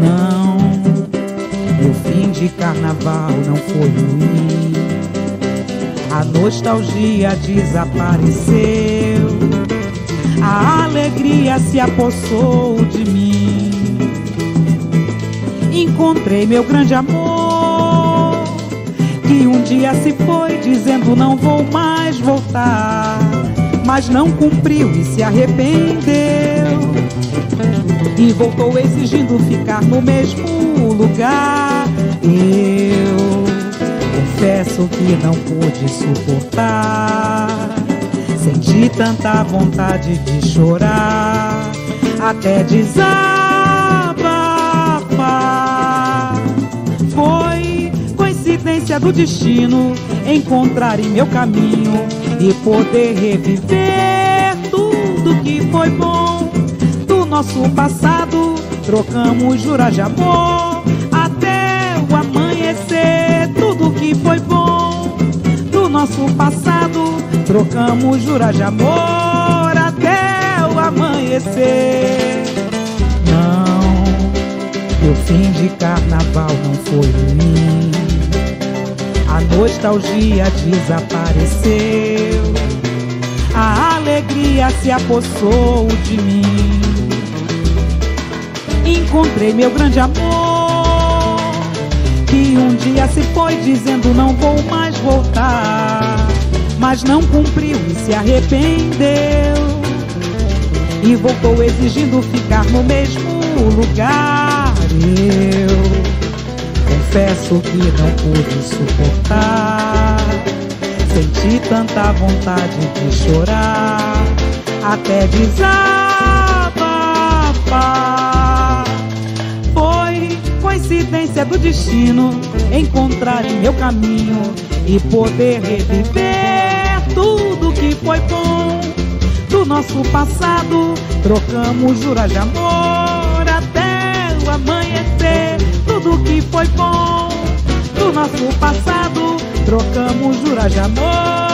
Não, o fim de carnaval não foi ruim. A nostalgia desapareceu, a alegria se apossou de mim. Encontrei meu grande amor, que um dia se foi dizendo não vou mais voltar, mas não cumpriu e se arrependeu. E voltou exigindo ficar no mesmo lugar. Eu confesso que não pude suportar. Senti tanta vontade de chorar, até desabafar. Foi coincidência do destino encontrar em meu caminho e poder reviver tudo que foi bom do nosso passado. Trocamos juras de amor Trocamos juras de amor até o amanhecer. Não, o fim de carnaval não foi ruim. A nostalgia desapareceu. A alegria se apossou de mim. Encontrei meu grande amor, que um dia se foi dizendo não vou mais voltar, mas não cumpriu e se arrependeu. E voltou exigindo ficar no mesmo lugar. Eu confesso que não pude suportar. Senti tanta vontade de chorar, até desabafar. Foi coincidência do destino encontrar em meu caminho e poder reviver tudo que foi bom do nosso passado. Trocamos juras de amor até o amanhecer. Tudo que foi bom do nosso passado. Trocamos juras de amor